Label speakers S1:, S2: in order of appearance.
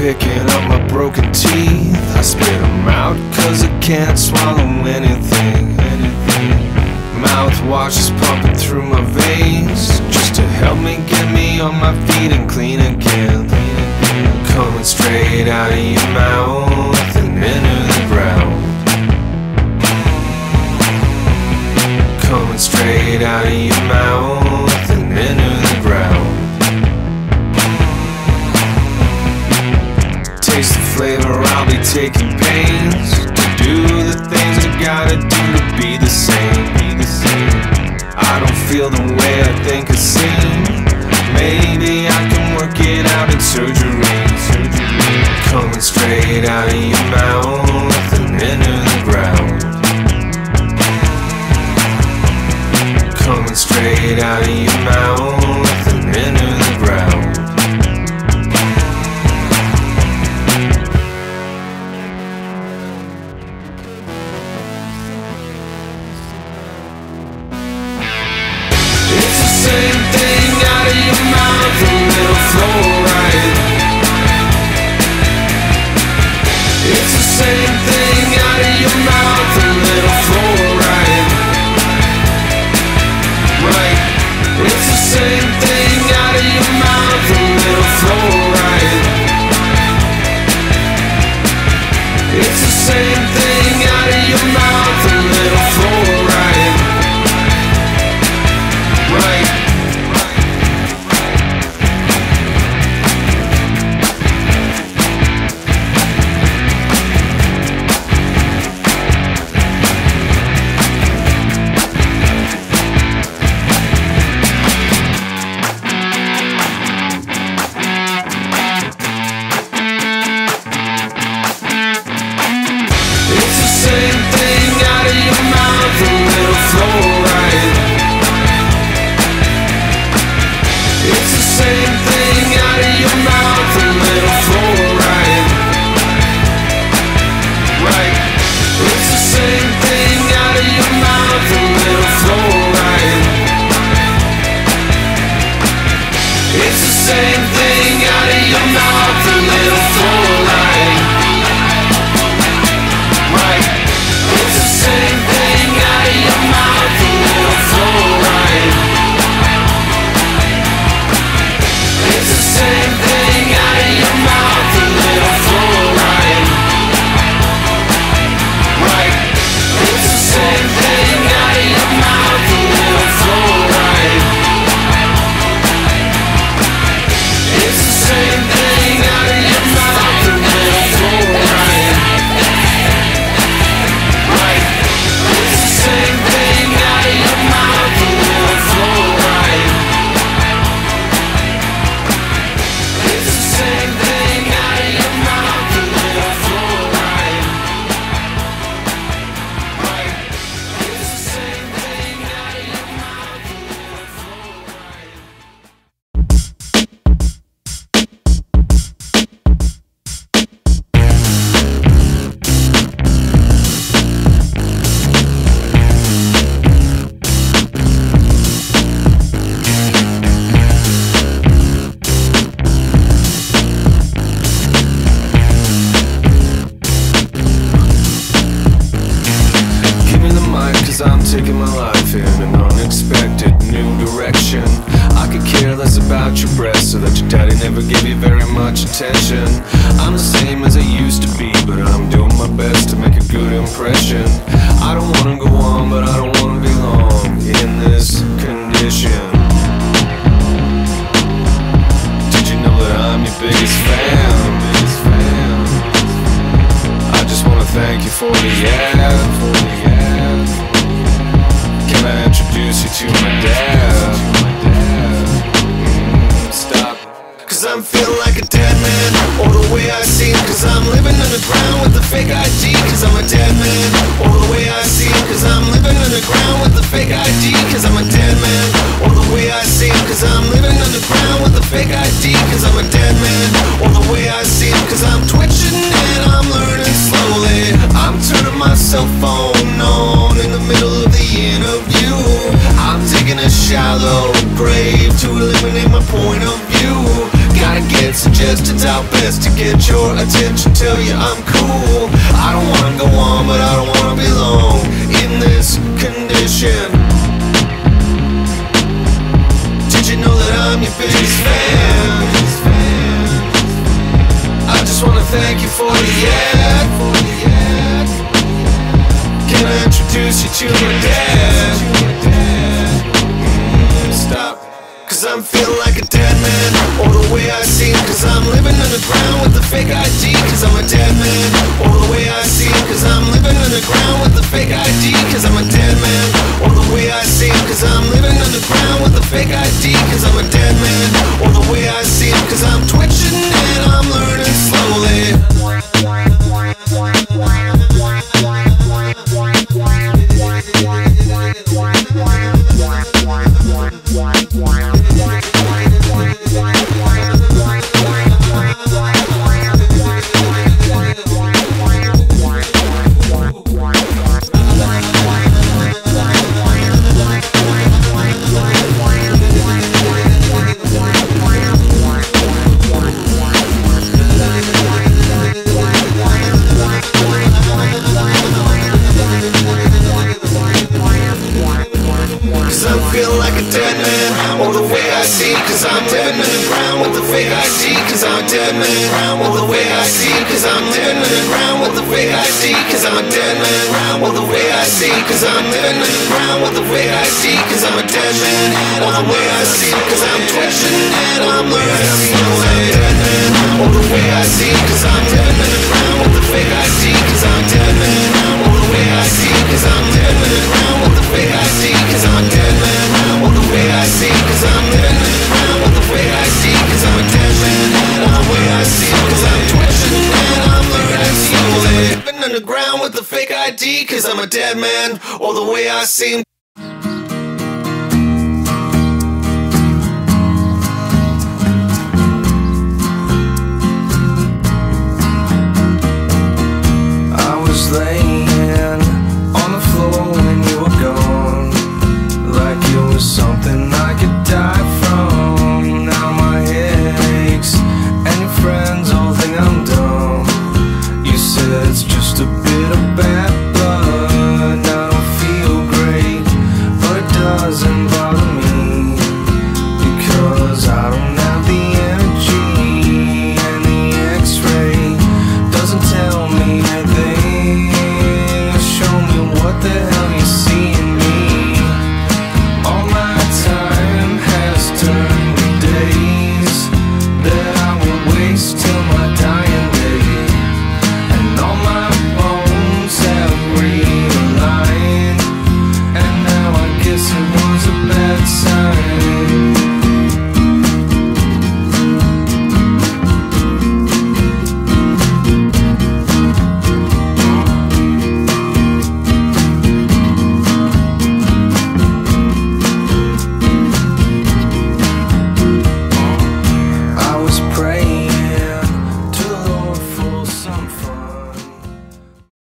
S1: picking up my broken teeth. I spit them out cause I can't swallow anything, anything. Mouthwash is pumping through my veins Just to help me get me on my feet and clean again. Coming straight out of your mouth. taking pains to do the things I gotta do to be the same. Be the same. I don't feel the flow. my life in an unexpected new direction. I could care less about your breasts So that your daddy never gave you very much attention. I'm the same as I used to be But I'm doing my best to make a good impression. I don't wanna go on, but I don't underground with the fake ID Cause I'm a dead man. All the way I see Cause I'm living underground with the fake ID Cause I'm a dead distance out best to get your attention Tell you I'm cool I don't wanna go on but I don't wanna be long In this condition Did you know that I'm your biggest fan? I just wanna thank you for the act Can I introduce you to my dad? Cause I'm feeling like a dead man. Or the way I seem Cause I'm living underground with the fake ID Cause I'm a dead man. Or the way I seem Cause I'm living underground with the fake ID Cause I'm a dead man. Or the way I seem Cause I'm living underground with the fake ID Cause I'm a dead man. Or the way I seem Cause I'm man Or the way I see Cause I'm living underground with the fake ID Cause I'm dead man Or the way I see Cause I'm living underground with the fake ID Cause I'm dead man Or the way I see Cause I'm living underground with the fake ID Cause I'm a dead man Or the way I see Cause I'm twitching and I'm learning slowly Or the way I see Cause I'm living underground with the fake ID Cause I'm dead man Or the way I see Cause I'm living underground with the fake ID Cause I'm dead ID Cause I'm a dead man. Or the way I seem